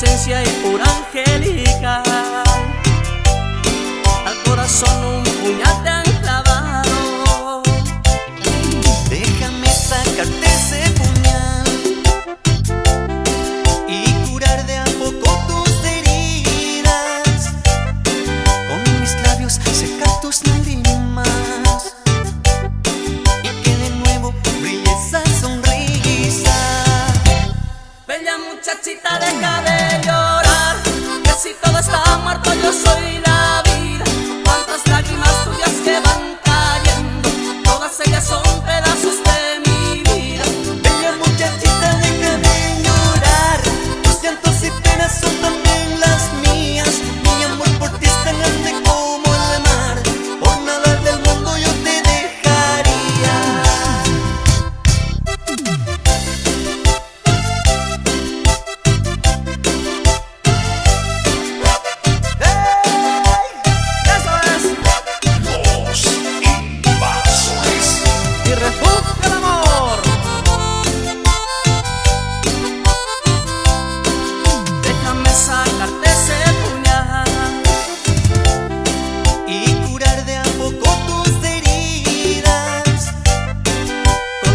presencia y pura angélica. Al corazón un puñal te han clavado. Déjame sacarte ese puñal y curar de a poco tus heridas. Con mis labios secar tus lágrimas. Y que de nuevo brille esa sonrisa. Bella muchachita, de cabeza está muerto, yo soy la vida. Cuántas lágrimas tuyas que van cayendo, todas ellas son pedazos de mi vida. Ella muchachita de que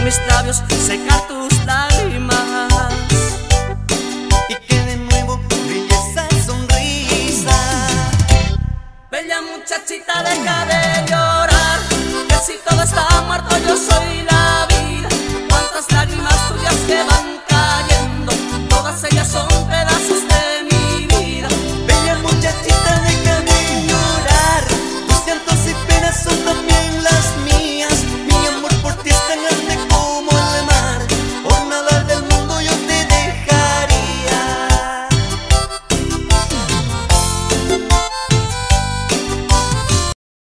mis labios secar tus lágrimas. Y que de nuevo brille esa sonrisa. Bella muchachita deja de llorar Que si todo está muerto yo soy